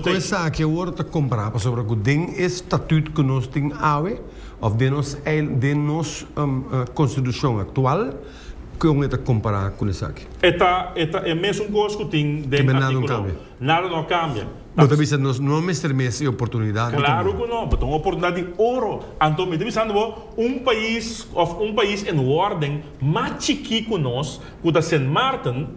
Coisa que eu te comprar sobre o den estatuto que nós temos de nos de nos um, uh, constituição atual, que eu te comparar com isso aqui. Eta, eta, é mesmo que tem Que nada não cambia. Nada não cambia. Mas também se nós não me estremece oportunidade. Claro que não, mas uma oportunidade de ouro. Então, me pensando, um país, um país em ordem, mais chiquito que nós, que está Saint Martin,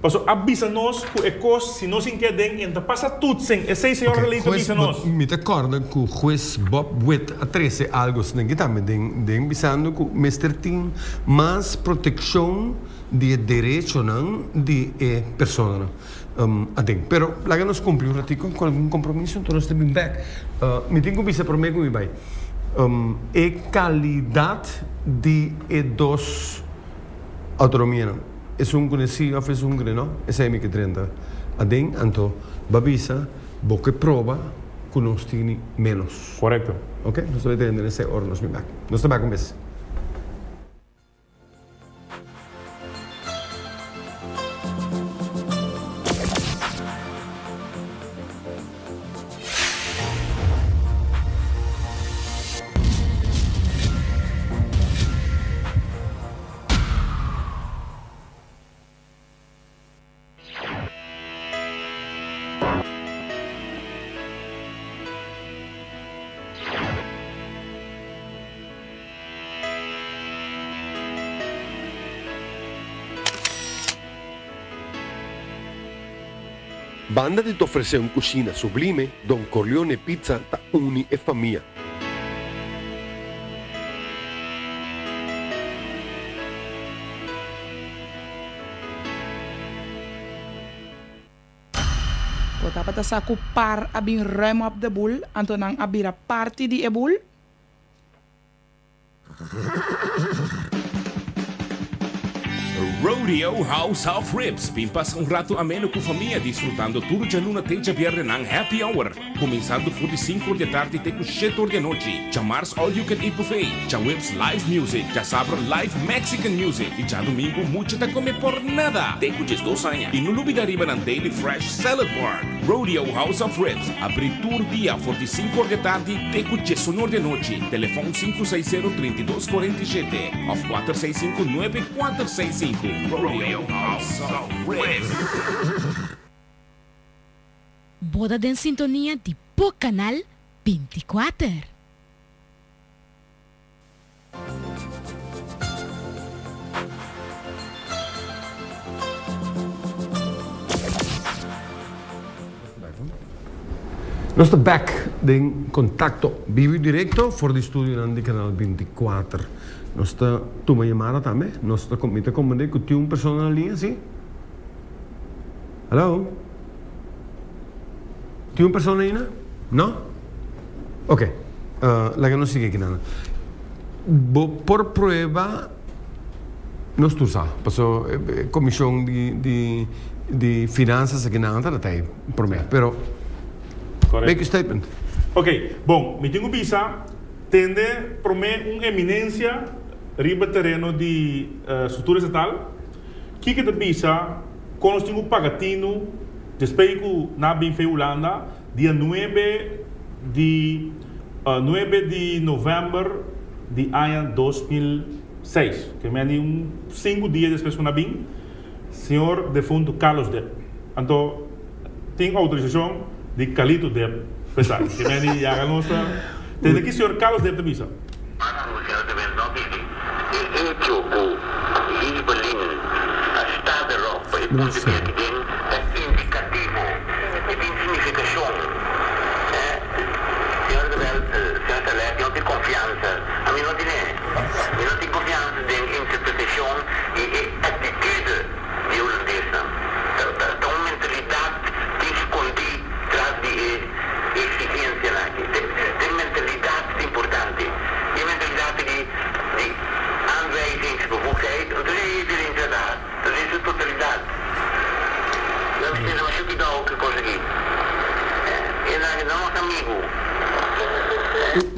Paso avisa nós que é coisa, se nós entendem, então passa tudo sem. É seis senhora okay. avisa nós. Me que o juiz Bob Witt atrece algo assim que também tem tem avisando que o mestre tem mais proteção de direito não de eh, pessoa. Um, adem. Pero lá que nós cumprimos um com algum compromisso, então nós temos back. Uh, me tenho que avisar para mim que vai. Um, é qualidade de e dos autonomia não sunt sì, a fes un no? E sei mica 30. Aden, anto, babisa, boque prova, con ostini menos. Correcto. Ok? Non sto vedendo se ornos mi back. Non sto back un mese. Banda ti offre un cucina sublime, Don Corleone Pizza ta uni e famiglia. Kota pata sa ku par abin rem op de boel, anto nang abira party di e boel? Rodeo House of Ribs. Pimpas um rato ameno com família, desfrutando tudo de luna teja viernes ng happy hour. Começando por 5 da tarde até com 7 da noite. Já Mars All You Can Eat Buffet. Já Whips Live Music. Já Sabro Live Mexican Music. E já domingo, muito tá comer por nada. Tem com anos. E no lubi da riba ng Daily Fresh Salad Bar. Rodeo House of Ribs. Abritur dia 45 da tarde até com 19 da noite. Telefone 560-3247 of 465-9465. Rodeo den sintonia di Po Canal 24. Nostro back di contatto vivo e diretto fuori di studio in Canal 24. Nosotros, tú me llamaras también. Nosotros, me te comandé con una persona en la línea, ¿sí? ¿Aló? ¿Tiene una persona ahí? No? Ok. Uh, la che non si que nada. Por prueba, non sto sa, passo eh, eh commissione di, di, di finanza non da te, per me, però... Correct. Make a statement. Ok, bom, me tengo pisa, tende, per me, un'eminencia riba terreno de uh, estrutura estatal, que que quando nós temos pagatino, despeito que na bem feio Holanda, dia 9 de, uh, 9 de novembro de ano 2006, que é um cinco dias depois que na bem, senhor defunto Carlos Depp. Então, tem autorização de Calito Depp, pessoal, que é a nossa... Tem aqui senhor Carlos Depp de Bisa. Etiopia, i Berlin, Stade Europa, e Berlin è indicativo e di significazione. Is een stukje dat ook conseguir. E la nossa amigo.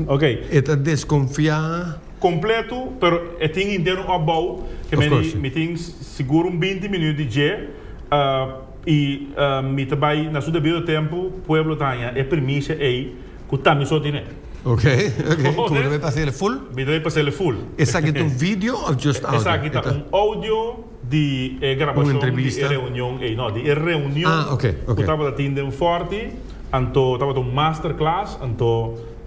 Ok. Eta desconfiar. Completo, pero é tem inteiro opbouw. Que Of men course. me tem seguro um 20 minutos de uh, e uh, mi também na sua devido tempo pueblo tanha é permite aí que também só tem Ok, ok. okay. dovete passare full? Mi dovete passare full. Exacto, un video o just audio? Exacto, un audio di eh, grabazione di reunion, eh, no, di reunion. Ah, ok, ok. Potavo da Tinder forti, anto, un masterclass, anto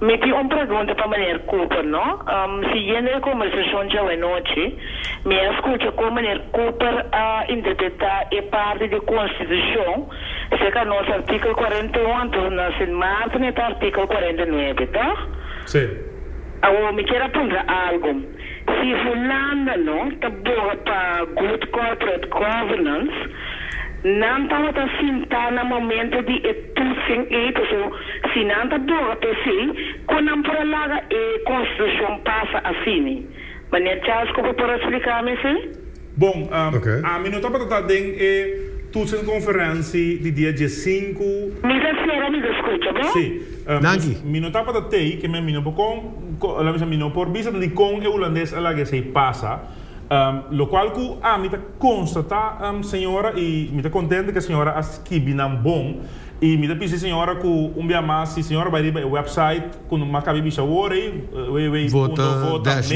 Me tem uma pergunta para Maria Cooper, não? Um, seguindo a conversação de hoje noite, me escuta como Maria Cooper a interpretar a parte da Constituição, seja nosso artigo 41, então nós em Martin e artigo 49, tá? sim Agora, me quero apontar algo. Se Holanda não está boa para good corporate governance, não estamos a sentar no momento de etussem e pessoal, se não está boa para si, quando não para lá a Constituição passa assim. Mas Charles, como para explicar-me assim? Bom, um, Ok. a mim não estava tratando de toda conferência de dia 15 Me senhora, me escuta, bom? Sim. Um, Danke. Mi não estava tratando que me não com, com, la misa mi não por vista de com o holandês ela que se passa. Um, lo qual que a mim constata, um, senhora, e me contente que a senhora esquibe não bom. E me pedindo senhora que um dia mais, se senhora vai ir website, quando uma cabe bicha ora, Vota dash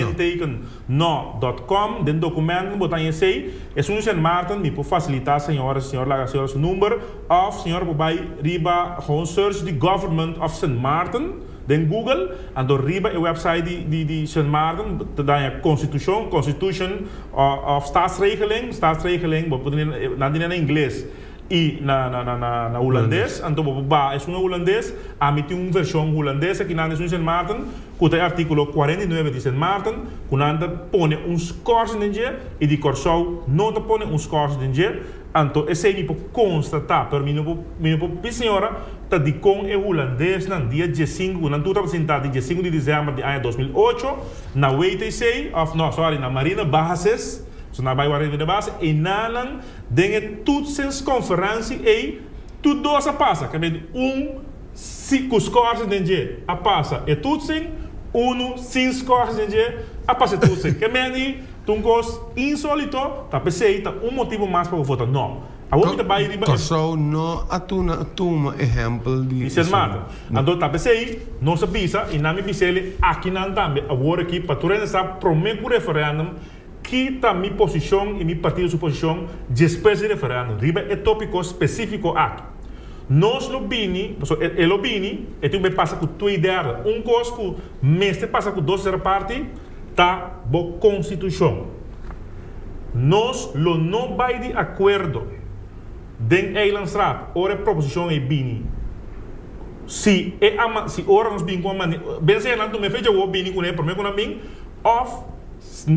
no. no.com, den documento, botar em sei, é um Sint Maarten, me pode facilitar a senhora, a senhora a senhora seu número, of senhora vai riba, gewoon search the government of Sint Maarten, Then Google, ando riba e website die, die, die zijn maarden, dan je constitution, constitution of, of staatsregeling, staatsregeling, nadien eh, in Engels. in na na na na, na holandés anto ba es un holandés amite un versión holandesa que nanda es un San Maarten, kun el artículo 49 de Maarten, Martin je pone un scores in je y di corsau no niet pone un scores en je então esse me constatar, pero mim não pode, senhora, tá de com é holandês, na dia 15, quando tu estava sentado dia 5 de dezembro de ano 2008, na WTC, of, no, sorry, na Marina Bases, So na waar de base en nalang dingen toetsens conferentie e tu dosa passa que ben um si cu scores den je a passa e toetsing uno sin scores den je a passa toetsing que ben ni tunkos insolito ta peseita um motivo mais para votar não a outra vai riba Corso no atuna atuma exemplo de... Isso é mata. Ando tá pensei, não se pisa e na me bisele aqui não também. Agora aqui para tu está prometo o referendum que tá minha posição e minha partido sua posição depois do referendum. Riba é tópico específico aqui. Nós lo bini, é lo bini, e tu me passa com tua ideia. Um que mestre passa com dois parte, tá bo constituição. Nós lo não vai de acordo den Eilandstraat, ora proposição é bini. Si e ama si ora nos bin com mani, ben sei lá tu me fecha o bini com ele, por mim com a of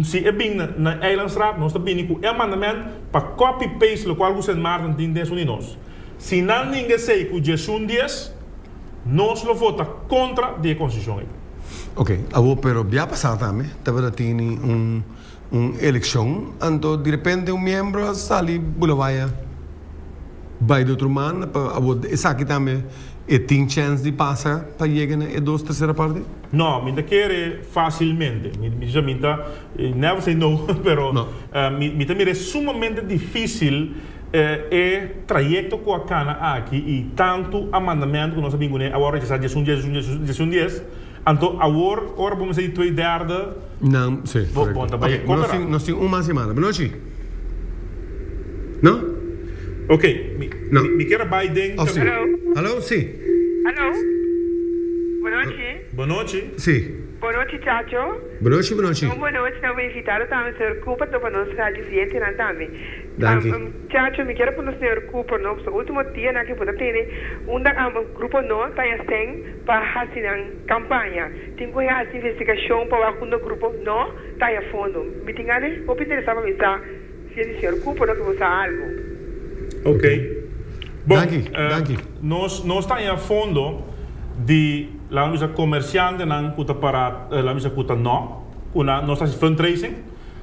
si é bem na, na Eilandstraat, nós está bini com é mandamento para copy paste lo qual você Martin tem dentro de nós. Se não ninguém sei que o Jesus dias, nós lo vota contra a Constituição. Ok, okay, hubo pero ya pasado también, estaba tiene un, un elección, entonces de repente un membro sale bulavaya, vai da otro man, hubo esa aquí también, e tem chance di passare per arrivare na dois terza parte? Não, me quer facilmente. mi já me tá, never say no, pero no. Uh, me, me também é sumamente difícil eh, é trajeto com a cana qui e tanto amandamento que nós sabemos que agora já está 10, 10, 10, 10, 10 então agora, agora vamos dizer tua ideia Não, sim. Bom, correto. bom, tá bem. Ok, Como nós temos nós temos uma semana. Boa noite. Não? Ok, mi, No. mi, mi quero Biden. Oh, sim. Hello? Alô, sim. Alô? Boa noite. Boa noite. Sim. Boa noite, Chacho. Boa noite, boa noite. Boa noite. Não vou invitar também o Sr. Cooper para nós rádio ciente não também. Danke. Um, Chacho, me quero para o Sr. Cooper, não, o último dia na que puder ter um da um grupo não está assim para fazer uma campanha. Tem que fazer investigação para o grupo não está a fundo. Me tem ganas, vou pedir essa para me se o Sr. Cooper não que você algo. Ok. Bom, Dank u, eh, dank u. Nós, nós estamos a fundo de, la bisa commerciante non kuta para eh, lang bisa kuta no kuna no fundraising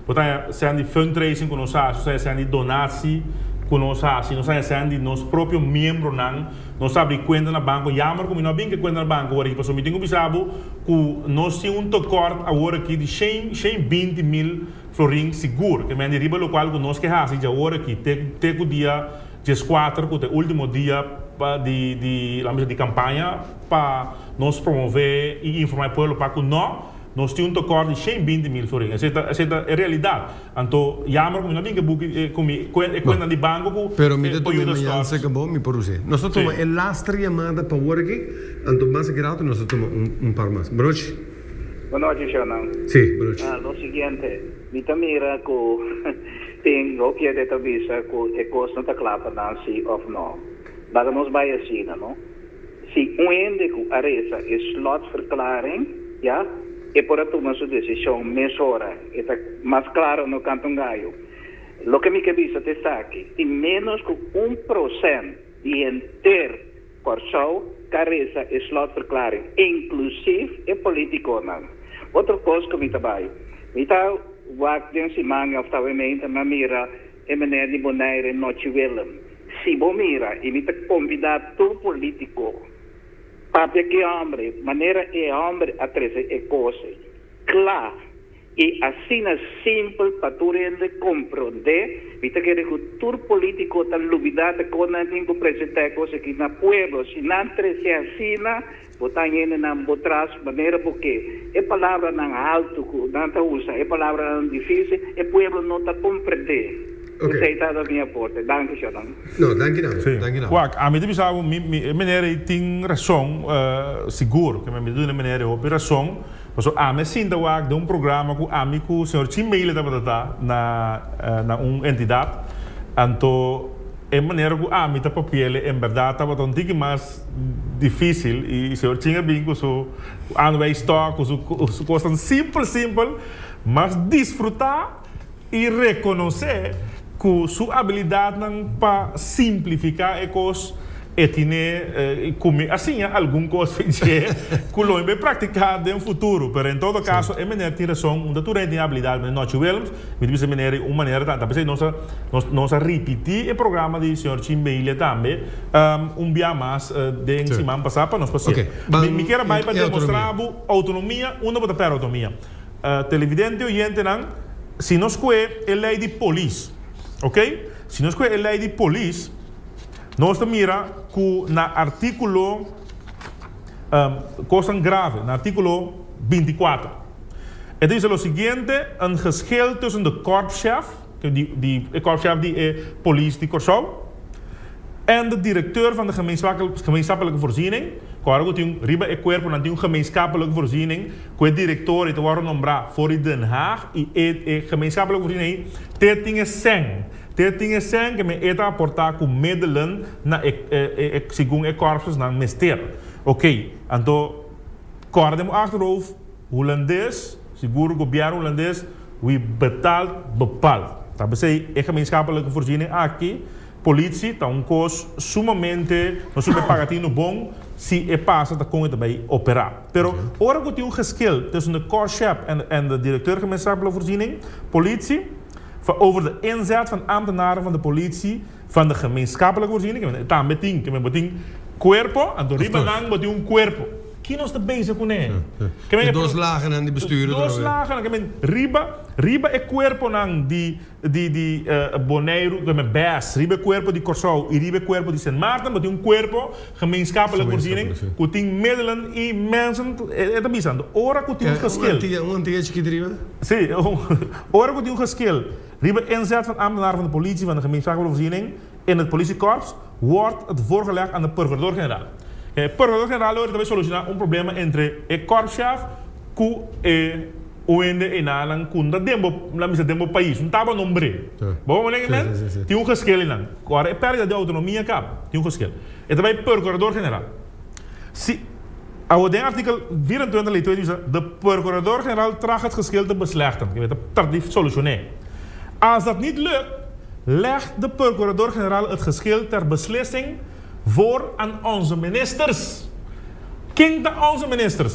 potanya se andi fundraising kuno sa so se andi donasi kuno sa si no sa se andi nos proprio membro nang non sa bi cuenta na banco. Yamar come no bin che cuenta na banco ora posso mi tengo bisabo ku no si un to cort a ora ki di shame shame 20 mil florin sicuro che mandi riba lo qual kuno che ha si già ora ki te te ku dia jes 4 ku te ultimo dia di di la mesa di campagna pa nós promover e informar o povo para que nós nós temos um tocor de 120 mil florins. Essa essa é a realidade. Então, jammer como nós bem que buque como conta de banco, que Pero mi eh, de mi os mañana stores. se por usted. Nosotros Sí. tomamos el last llamada para ahora aquí, entonces más que rato nosotros tomamos un, un par más. Broche. Boa noite, Xanão. Sí, broche. Ah, no seguinte, Vitamira que tem o que é de tabisa que é costa da clapa não se of não. Baga nos vai assim, não? Se um ende que aresa é slot verklaring, ja, é para tomar sua decisão mesora, é tá mais claro no canto gaio. Lo que me cabisa te saque, tem menos que 1% de inteiro Corsou, careza e slot verklaring, inclusive e político não. Outra coisa que me trabalho, me tá wak den si manga of tawe meinte ma mira e meneer di bonaire noche Willem. Si bo mira, e me tá convidar tu político, Sabe que hombre, maneira e hombre a trece e cose. Claro. Y así es simple para tú de comprender, viste que el futuro político tan olvidado con el mismo presidente cosa que en pueblo, si no se asina, botan en el botras manera porque es palabra tan alto, no usa, es palabra tan difícil, el pueblo no está comprender. Ok. Você está da minha porta. Danke, Xanão. No, danke não. Sim. Danke não. Wak, a mim bisabo, meneer tem razão, uh, seguro, que me dizem meneer op razão, mas a me sinta wak de um programa com a mim com o senhor Chimeile da batata na uh, na um entidade, anto é maneira que a mim tá papel em verdade estava um tique mais difícil e o senhor tinha bem com o anway stock, com o coisa simples, simples, mas desfrutar e reconhecer que sua habilidade para simplificar as coisas e ter eh, como assim alguma coisa que lo vai praticar no futuro. Mas em todo caso é maneira ter razão onde tu tem habilidade mas não Williams me diz maneira uma maneira tá pensei nós nós nós repetir o programa de senhor Chimbeile também um, dia mais de cima passar para nós passar me, quero mais E- para e demonstrar autonomia onde para autonomia televidente oyente não se nós coe é lei de polícia ok se nós coe é lei de polícia nós mira que na artículo um, coisa grave, na artículo 24. Het is o seguinte, een geschil tussen de korpschef, die, die de korpschef die is politie die Curaçao, En de directeur van de gemeenschappelijke, voorziening, Kwaargo Ting, Riba Ekwerpo, een gemeenschappelijke voorziening, Kwe directeur, het waren nombra voor Den Haag, en eh, gemeenschappelijke voorziening, Tetingen Seng. Tetingen Seng, que me eta aporta com middelen, na, e, e, e, segundo e corpus, na mester. Ok, então, Kwaardem achterhoofd, Hollandees, seguro governo holandês, wie betaalt, bepaalt. Dat wil zeggen, een gemeenschappelijke voorziening, aqui politie, tá um costo sumamente, não super pagatino bom, se é passa tá com também operar. Pero, ora que tem um geschil tussen de core-chef en, en de directeur gemeenschappelijke voorziening, politie, over de inzet van ambtenaren van de politie, van de gemeenschappelijke voorziening, tá meting, que me meting cuerpo, en door riba lang meting um cuerpo kinos te bezig kunnen. De doslagen aan die besturen. doorslagen. Ik bedoel, riba, riba e cuerpo nang die die die uh, Bonaire met Bas, riba e cuerpo die Corsau, riba e cuerpo die Sint Maarten, maar die een cuerpo gemeenschappelijke voorziening, kuting middelen i mensen eh, het is aan de ora kuting geskil. Want die is. Sí, ora kuting geskil. Riba inzet van ambtenaren van de politie van de gemeenschappelijke voorziening in het politiekorps wordt het voorgelegd aan de procurator-generaal. Eh, é, por regra geral, ele também soluciona um problema entre a Korchev com a onde e, e, e na kunda. Dembo la misa dembo país um tava nombre bom olha que men tem um casquel não agora é perda de autonomia cap tem um casquel e também por corredor general se Oude in artikel 24 lid 2 dus de procurator-generaal tracht het geschil te beslechten. Je weet het, tardief solutioneren. Als dat niet lukt, legt de procurator-generaal het geschil ter beslissing voor aan onze ministers. King de onze ministers.